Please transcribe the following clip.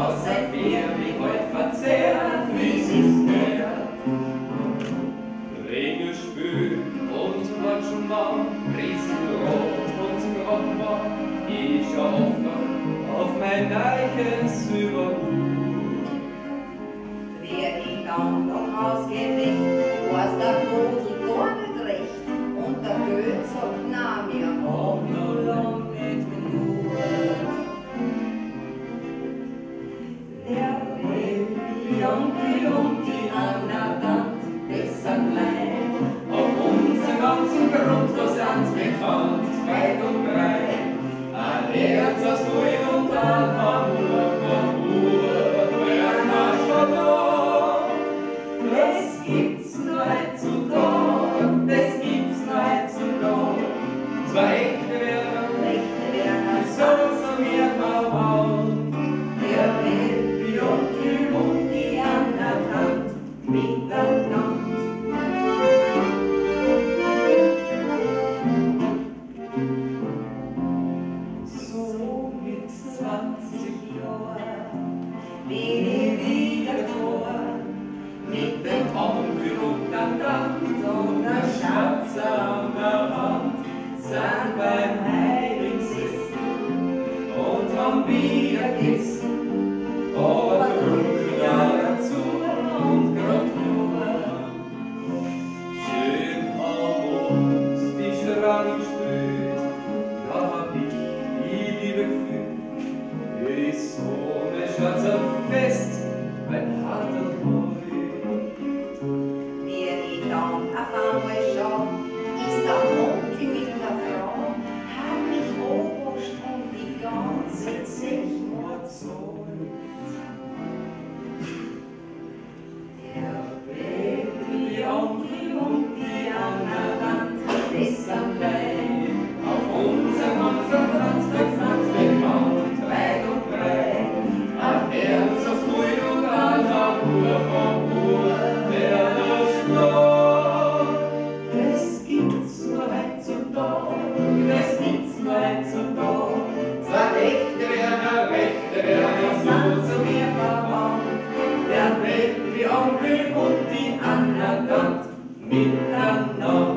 nossa vida. não sou Schweiz und da, Rechte werden, Rechte werden, zu mir verwandt. Der Blick wie Onkel und die Anna dort miteinander.